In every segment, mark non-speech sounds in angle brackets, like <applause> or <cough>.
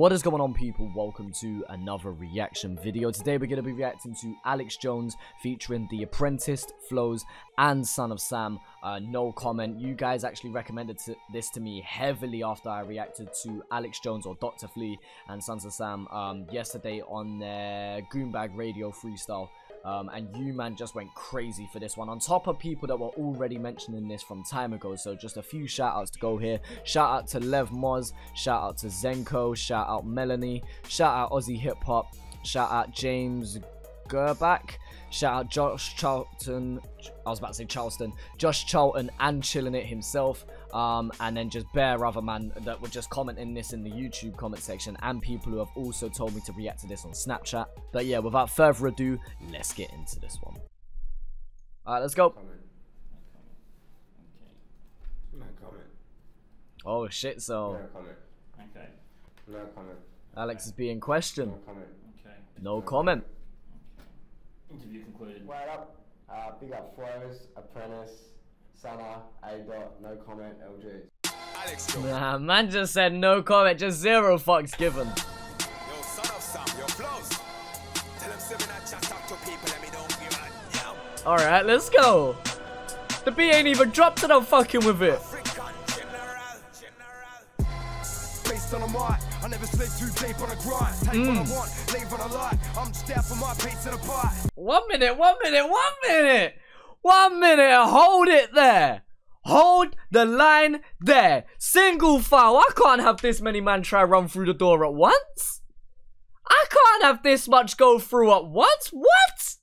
What is going on people? Welcome to another reaction video. Today we're going to be reacting to Alex Jones featuring Di Apprentice, Flowz and Son of Sam. Uh, no comment. You guys actually recommended to, this to me heavily after I reacted to Alex Jones or Dr. Flea and Sons of Sam um, yesterday on their Goombag Radio freestyle. Um, and you man just went crazy for this one on top of people that were already mentioning this from time ago so just a few shout outs to go here shout out to lev moz shout out to zenko shout out melanie shout out aussie hip hop shout out james Gerbach. Shout out Josh Charlton. I was about to say Charleston. Josh Charlton and chilling it himself. Um, and then just bare other man that were just commenting this in the YouTube comment section. And people who have also told me to react to this on Snapchat. But yeah, without further ado, let's get into this one. Alright, let's go. No comment. Oh shit, so No comment. Okay. No comment. Alex is being questioned. No comment. Okay. No comment. Interview concluded. Wait up. Uh, big up Flowz, Apprentice, Sana, A dot, no comment, LG. Alex Nah, man just said no comment, just zero fucks given. Yo, son of Sam, yo, Flowz. Tell him seven I chat talk to people and me don't give a damn. Alright, let's go. The B ain't even dropped and I'm fucking with it. African general, general. Based on a mic, I never slid too deep on a grind. Take what I hmm. want, leave what I like. I'm just there for my piece of the pie. One minute, one minute, one minute. One minute, hold it there. Hold the line there. Single file. I can't have this many man try run through the door at once. I can't have this much go through at once. What?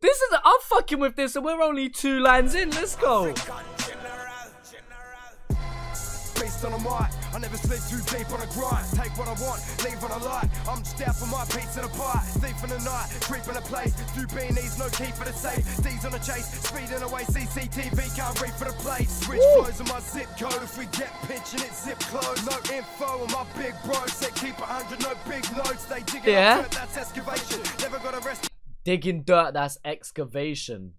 This is I'm fucking with this and we're only two lines in. Let's go. On a mic, I never slid too deep on a grind. Take what I want, leave what I like. I'm just there for my piece of the pie. Thief in the night, creeping the place. Do beanies, no key for the safe. D's on the chase, speeding away. CCTV can't read for the plate. Switch flows on my zip code. If we get pitching it, zip closed. No info on my big bros. Said keep a hundred, no big notes. They dig it Yeah. up, dirt, that's excavation. Never got arrested. Digging dirt, that's excavation.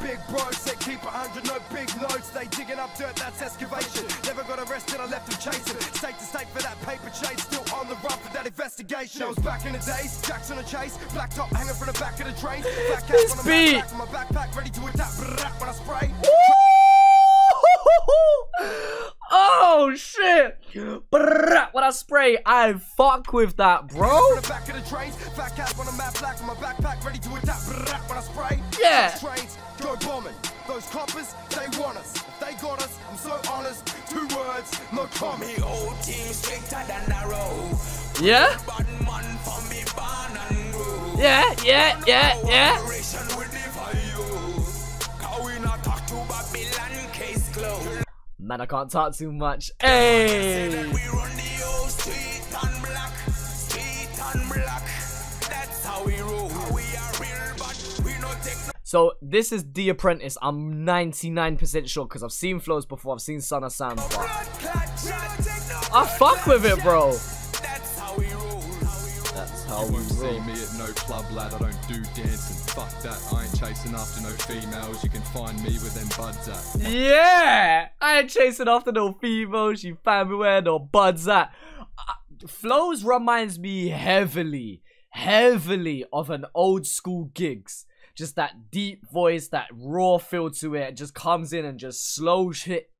Big bro said keep a hundred, no big notes. They digging up dirt, that's excavation. Never got arrested, I left them chasing. State to state for that paper chase, still on the run for that investigation. I was back in the days, jacks on a chase, black top hanging from the back of the train. Black This on beat. my backpack, my backpack ready to attack. When I spray. <laughs> oh shit! When I spray, I fuck with that, bro. Yeah. Those coppers, they want us. They got us, I'm so honest. Two words, no comment. Yeah, yeah, yeah, yeah, yeah. Man, I can't talk too much. Hey. And black. That's how we roll. We are real, but we no take no So this is Di Apprentice. I'm 99% sure because I've seen Flowz before. I've seen Son of Sam. But blood no I fuck with it, bro. That's how we roll. That's how You won't see me at no club, lad. I don't do dancing. Fuck that. I ain't chasing after no females. You can find me with them buds at. Yeah, I ain't chasing after no females. She find me where no buds at. Flowz reminds me heavily, heavily of an old school gigs. Just that deep voice, that raw feel to it, just comes in and just slow shit.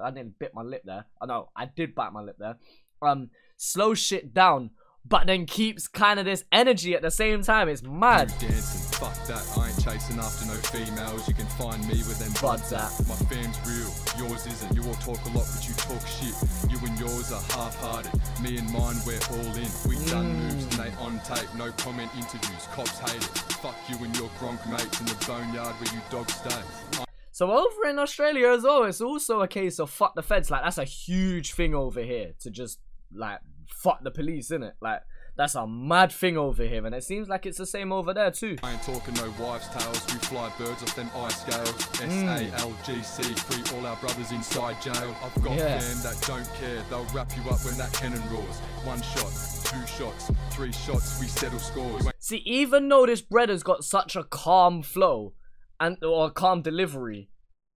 I didn't bit my lip there. I know I did bite my lip there. Um, slow shit down, but then keeps kind of this energy at the same time. It's mad. Fuck that. I ain't chasing after no females. You can find me with them Buds at. My fam's real. Yours isn't. You all talk a lot, but you talk shit. You and yours are half-hearted. Me and mine, we're all in. We done mm. moves and they on tape. No comment interviews. Cops hate it. Fuck you and your gronk mates in the boneyard where you dogs stay. So over in Australia as well, it's also a case of fuck the feds. Like that's a huge thing over here to just like fuck the police, innit? Like that's a mad thing over here, and it seems like it's the same over there too. I ain't talking no wives' tales. We fly birds off them eye scales. Mm. S A L G C. Free all our brothers inside jail. I've got fam that don't care. They'll wrap you up when that cannon roars. One shot, two shots, three shots. We settle scores. See, even though this brother's got such a calm flow and or a calm delivery,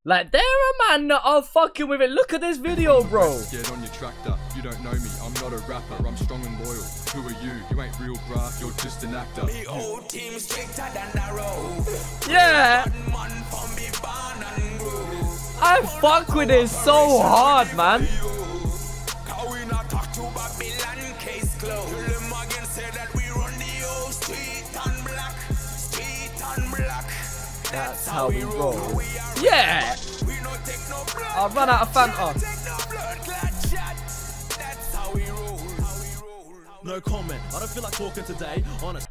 like there are a man that are fucking with it. Look at this video, bro. Get on your tractor. You don't know me, I'm not a rapper, I'm strong and loyal. Who are you? You ain't real, bruh, you're just an actor. The whole team straighter than the road. Yeah, Man from me barn and grow. I fuck with it so hard, man. Cause we not talk to Babylon case closed. Tell them again say that we run the old street and black. Street and black. That's how we roll. Yeah, We no take no blood. I'll run out of We Fanta. No comment. I don't feel like talking today. Honest.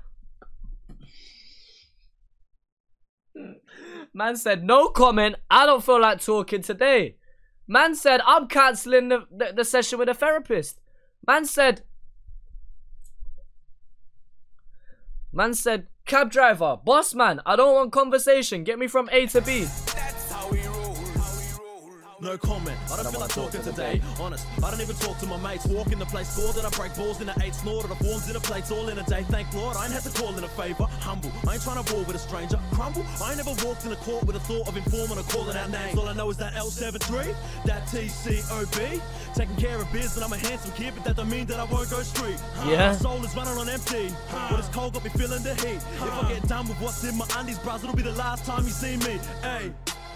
Man said, no comment. I don't feel like talking today. Man said, I'm cancelling the, the, the session with a therapist. Man said, Man said, cab driver, boss man, I don't want conversation. Get me from A to B. No comment. I don't feel like talking today. Honest. I don't even talk to my mates. Walk in the place, score that I break balls in the eight, snore the forms in the plates all in a day. Thank Lord, I ain't had to call in a favor. Humble. I ain't trying to war with a stranger. Crumble. I ain't ever walked in a court with a thought of informing or calling out names. All I know is that L73, that TCOB. Taking care of biz, and I'm a handsome kid, but that don't mean that I won't go street. Yeah. My soul is running on empty. But it's cold, got me feeling the heat. If I get done with what's in my undies, bros, it'll be the last time you see me. Hey.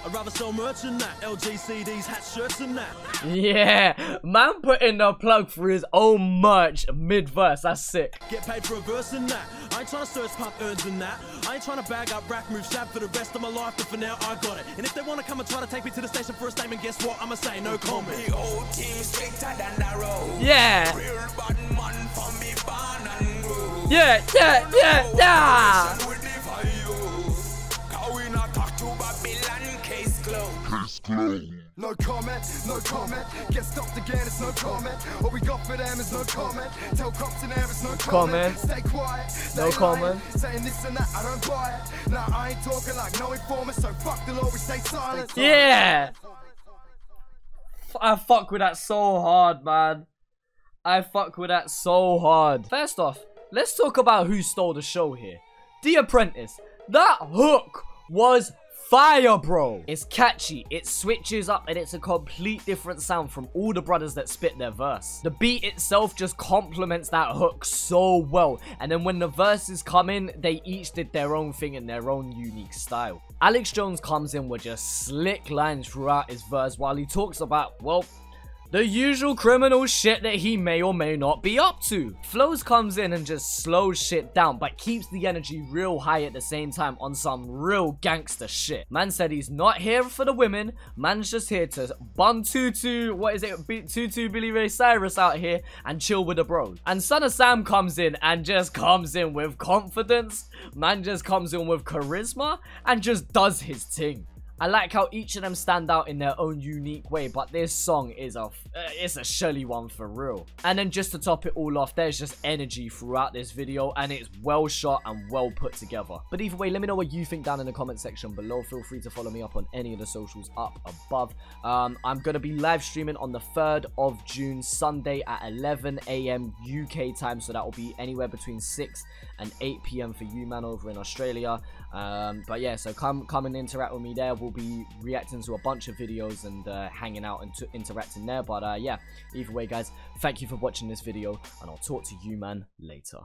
I'd rather sell merch than that. LG CDs, hats, shirts, and that. Yeah, man put in the plug for his own merch mid verse. That's sick. Get paid for a verse and that. I ain't trying to search pop earns and that. I ain't trying to bag up rack move shab for the rest of my life, but for now I got it. And if they wanna come and try to take me to the station for a statement, guess what? I'ma say no comment. The whole team straighter than the road. Yeah, Real bad man from me barn and grow. yeah, yeah, yeah, yeah. Babylon case closed. No comment, no comment. Get stopped again, it's no comment. What we got for them is no comment. Tell cops in there it's no comment. Comment. Stay quiet, stay No lying. comment. Saying this and that, I don't buy it. Nah, I ain't talking like no informant, so fuck the law, we stay silent. Yeah. I fuck with that so hard, man. I fuck with that so hard. First off, let's talk about who stole the show here. Di Apprentice. That hook was fire, bro. It's catchy, it switches up, and it's a complete different sound from all the brothers that spit their verse. The beat itself just complements that hook so well, and then when the verses come in, they each did their own thing in their own unique style. Alex Jones comes in with just slick lines throughout his verse while he talks about, well, the usual criminal shit that he may or may not be up to. Flowz comes in and just slows shit down, but keeps the energy real high at the same time on some real gangster shit. Man said he's not here for the women, man's just here to bun Tutu, what is it, B- Tutu Billy Ray Cyrus out here and chill with the bros. And Son of Sam comes in and just comes in with confidence, man just comes in with charisma and just does his thing. I like how each of them stand out in their own unique way, but this song is a, uh, it's a Shelly one for real. And then just to top it all off, there's just energy throughout this video, and it's well shot and well put together. But either way, let me know what you think down in the comment section below. Feel free to follow me up on any of the socials up above. Um, I'm gonna be live streaming on the 3rd of June, Sunday at 11 a.m. UK time, so that will be anywhere between 6 and 8 p.m. for you, man, over in Australia. Um, but yeah, so come come and interact with me there. We'll be reacting to a bunch of videos and uh, hanging out and interacting there. But uh, yeah, either way, guys, thank you for watching this video, and I'll talk to you, man, later.